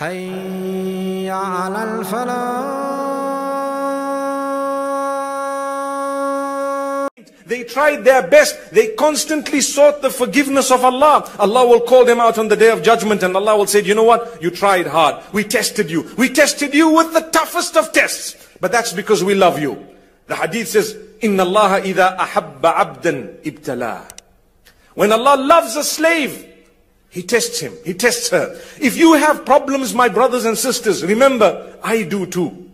حي على الفلاح They tried their best. They constantly sought the forgiveness of Allah. Allah will call them out on the day of judgment and Allah will say, you know what? You tried hard. We tested you. We tested you with the toughest of tests. But that's because we love you. The hadith says, إِنَّ اللَّهَ إِذَا أَحَبَّ عَبْدًا ابْتَلَاهُ When Allah loves a slave, he tests him. He tests her. If you have problems, my brothers and sisters, remember, I do too.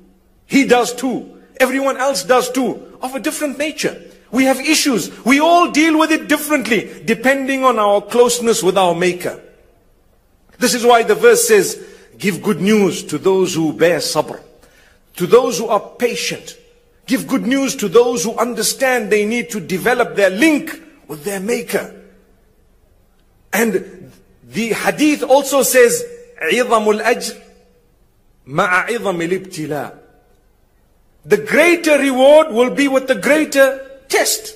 He does too. Everyone else does too. Of a different nature. We have issues. We all deal with it differently, depending on our closeness with our Maker. This is why the verse says, give good news to those who bear sabr. To those who are patient. Give good news to those who understand they need to develop their link with their Maker. And the hadith also says, عظم الأجر مع عظم الابتلاء. The greater reward will be with the greater test.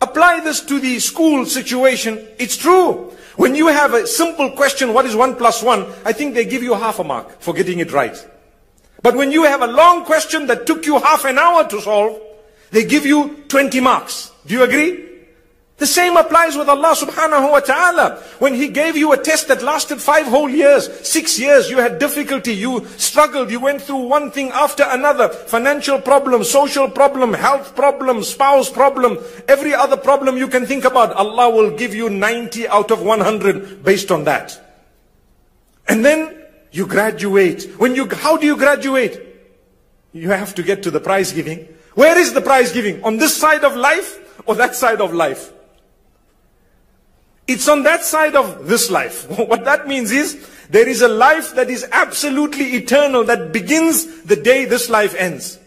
Apply this to the school situation. It's true. When you have a simple question, what is one plus one? I think they give you half a mark for getting it right. But when you have a long question that took you half an hour to solve, they give you 20 marks. Do you agree? The same applies with Allah subhanahu wa ta'ala. When He gave you a test that lasted five whole years, six years, you had difficulty, you struggled, you went through one thing after another. Financial problem, social problem, health problem, spouse problem, every other problem you can think about. Allah will give you 90 out of 100 based on that. And then you graduate. When you, how do you graduate? You have to get to the prize giving. Where is the prize giving? On this side of life or that side of life? It's on that side of this life. What that means is, there is a life that is absolutely eternal that begins the day this life ends.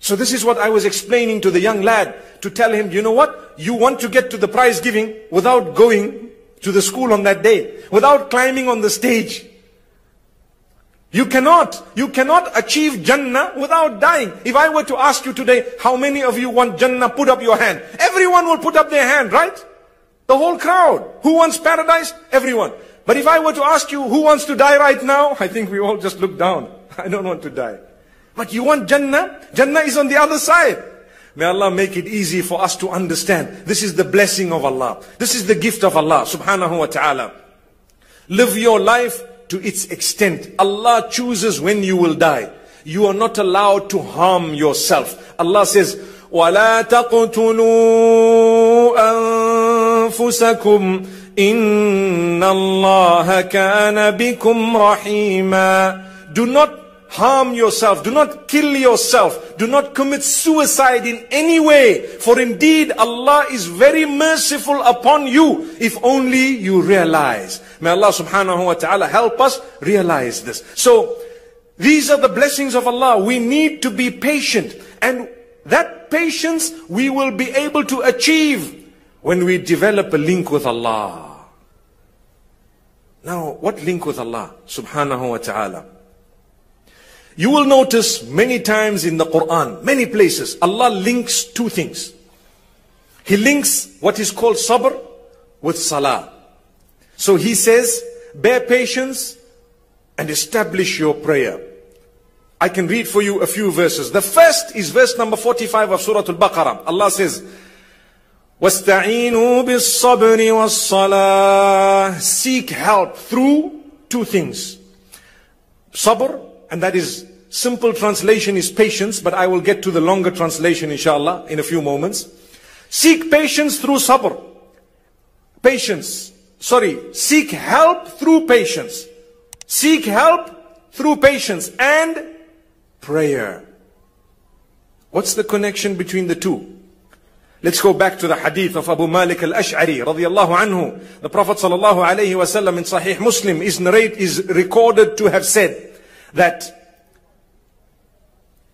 So this is what I was explaining to the young lad to tell him, you know what? You want to get to the prize giving without going to the school on that day, without climbing on the stage. You cannot, you cannot achieve Jannah without dying. If I were to ask you today, how many of you want Jannah, put up your hand. Everyone will put up their hand, right? The whole crowd. Who wants paradise? Everyone. But if I were to ask you who wants to die right now, I think we all just look down. I don't want to die. But you want Jannah? Jannah is on the other side. May Allah make it easy for us to understand. This is the blessing of Allah. This is the gift of Allah subhanahu wa ta'ala. Live your life to its extent. Allah chooses when you will die. You are not allowed to harm yourself. Allah says, وَلَا تَقْتُلُوا أَنفُسَكُمْ إِنَّ اللَّهَ كَانَ بِكُمْ رَحِيمًا Do not harm yourself. Do not kill yourself. Do not commit suicide in any way. For indeed Allah is very merciful upon you if only you realize. May Allah subhanahu wa ta'ala help us realize this. So these are the blessings of Allah. We need to be patient. And that patience we will be able to achieve when we develop a link with Allah. Now, what link with Allah subhanahu wa ta'ala? You will notice many times in the Quran, many places, Allah links two things. He links what is called sabr with salah. So he says, bear patience and establish your prayer. I can read for you a few verses. The first is verse number 45 of Surah Al-Baqarah. Allah says, وَاسْتَعِينُوا بِالصَّبْرِ وَالصَّلَاةِ Seek help through two things. Sabr, and that is simple translation is patience, but I will get to the longer translation inshallah in a few moments. Seek patience through sabr. Patience. Sorry, seek help through patience. Seek help through patience and prayer. What's the connection between the two? Let's go back to the hadith of Abu Malik al-Ash'ari radiyallahu anhu. The Prophet sallallahu alayhi wasallam in Sahih Muslim is narrate, is recorded to have said that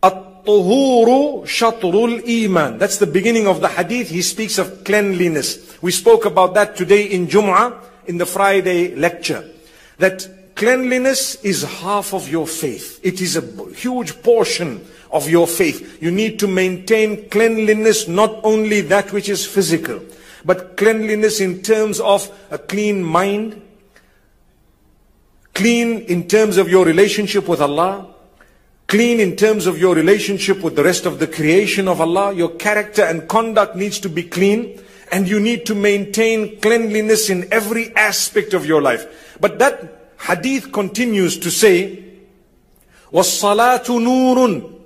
At-tuhuru shatrul iman. That's the beginning of the hadith. He speaks of cleanliness. We spoke about that today in Jum'ah in the Friday lecture. That cleanliness is half of your faith. It is a huge portion of your faith. You need to maintain cleanliness, not only that which is physical, but cleanliness in terms of a clean mind, clean in terms of your relationship with Allah, clean in terms of your relationship with the rest of the creation of Allah. Your character and conduct needs to be clean and you need to maintain cleanliness in every aspect of your life. But that hadith continues to say, وَالصَّلَاةُ نُورٌ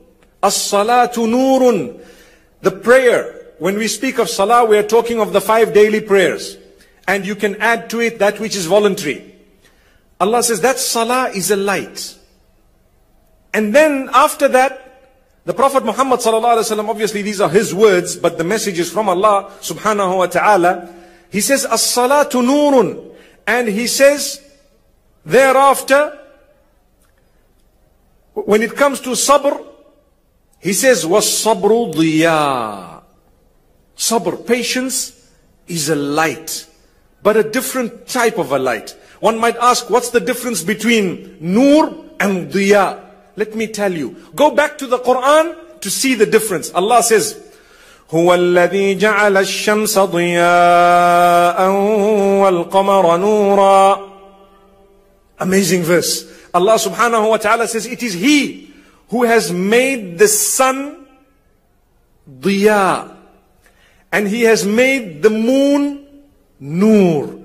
الصَّلَاةُ نُورٌ The prayer, when we speak of salah, we are talking of the five daily prayers. And you can add to it that which is voluntary. Allah says that salah is a light. And then after that, the Prophet Muhammad sallallahu alaihi wasallam, obviously these are his words, but the message is from Allah subhanahu wa ta'ala. He says, as-salatu nurun. And he says, thereafter, when it comes to sabr, he says, was-sabru diya. Sabr, patience, is a light, but a different type of a light. One might ask, what's the difference between nur and diya? Let me tell you. Go back to the Quran to see the difference. Allah says, هو الذي جعل الشمس ضياء والقمر نورا Amazing verse. Allah subhanahu wa ta'ala says, it is He who has made the sun diya. And He has made the moon nur.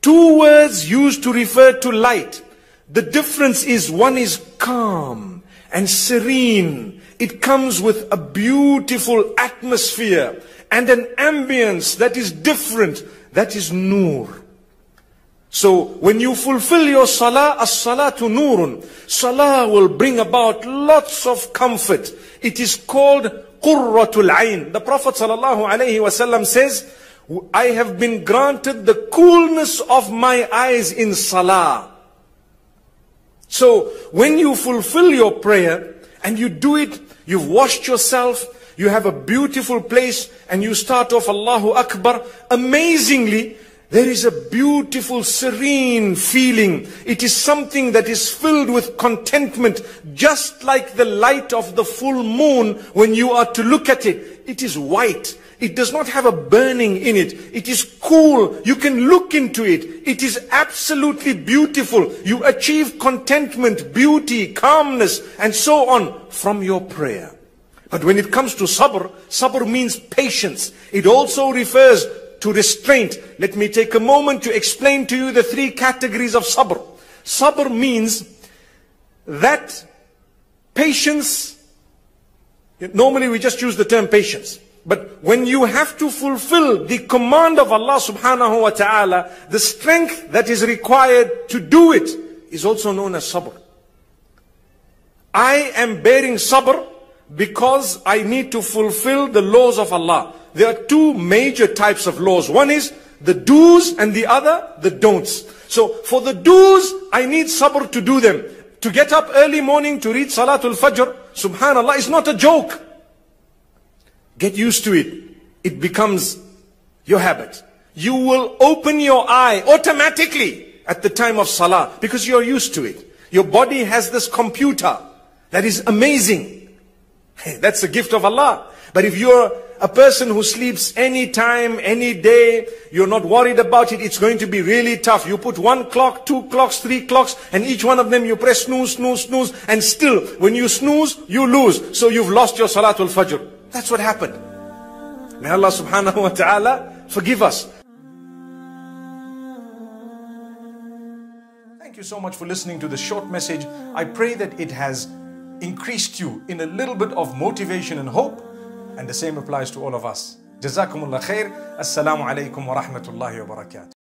Two words used to refer to light. The difference is one is calm and serene. It comes with a beautiful atmosphere and an ambience that is different. That is nur. So when you fulfill your salah, as-salatu nurun. Salah will bring about lots of comfort. It is called qurratul ayn. The Prophet sallallahu alaihi wasallam says, I have been granted the coolness of my eyes in salah. So when you fulfill your prayer and you do it, you've washed yourself, you have a beautiful place and you start off Allahu Akbar, amazingly, there is a beautiful, serene feeling. It is something that is filled with contentment, just like the light of the full moon when you are to look at it. It is white. It does not have a burning in it. It is cool. You can look into it. It is absolutely beautiful. You achieve contentment, beauty, calmness, and so on from your prayer. But when it comes to sabr, sabr means patience. It also refers to restraint. Let me take a moment to explain to you the three categories of sabr. Sabr means that patience, normally we just use the term patience. But when you have to fulfill the command of Allah subhanahu wa ta'ala, the strength that is required to do it is also known as sabr. I am bearing sabr because I need to fulfill the laws of Allah. There are two major types of laws. One is the do's and the other, the don'ts. So for the do's, I need sabr to do them. To get up early morning to read Salatul Fajr, subhanallah, is not a joke. Get used to it. It becomes your habit. You will open your eye automatically at the time of Salah because you're used to it. Your body has this computer that is amazing. That's a gift of Allah. But if you're a person who sleeps any time, any day, you're not worried about it, it's going to be really tough. You put one clock, two clocks, three clocks, and each one of them you press snooze, snooze, snooze, and still, when you snooze, you lose. So you've lost your Salatul Fajr. That's what happened. May Allah subhanahu wa ta'ala forgive us. Thank you so much for listening to this short message. I pray that it has increased you in a little bit of motivation and hope. And the same applies to all of us. Jazakumullah khair. Assalamu alaikum wa rahmatullahi wa barakatuh.